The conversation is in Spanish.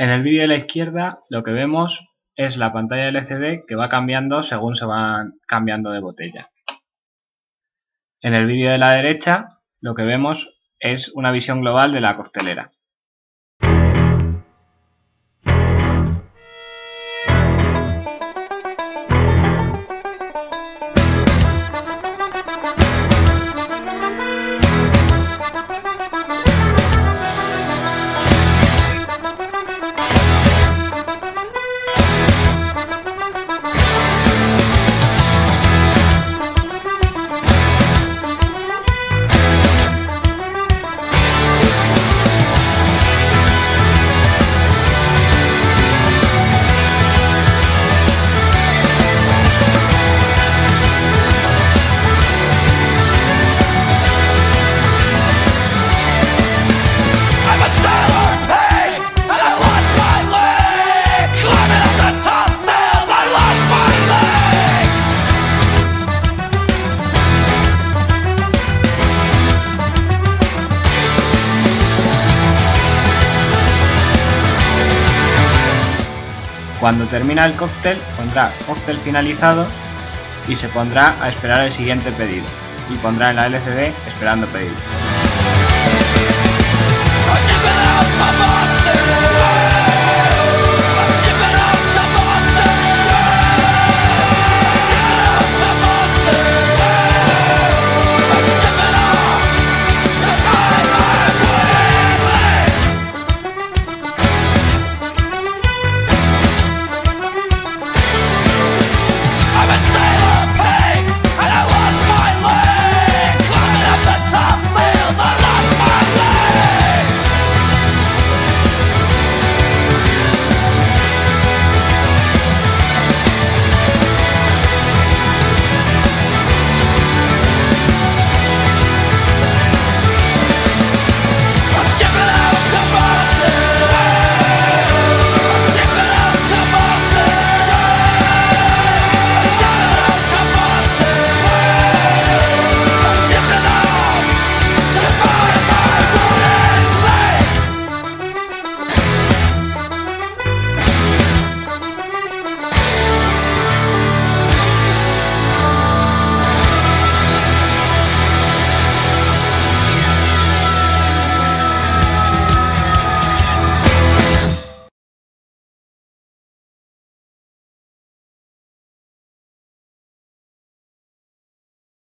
En el vídeo de la izquierda lo que vemos es la pantalla LCD que va cambiando según se van cambiando de botella. En el vídeo de la derecha lo que vemos es una visión global de la coctelera. Cuando termina el cóctel pondrá cóctel finalizado y se pondrá a esperar el siguiente pedido y pondrá en la LCD esperando pedido.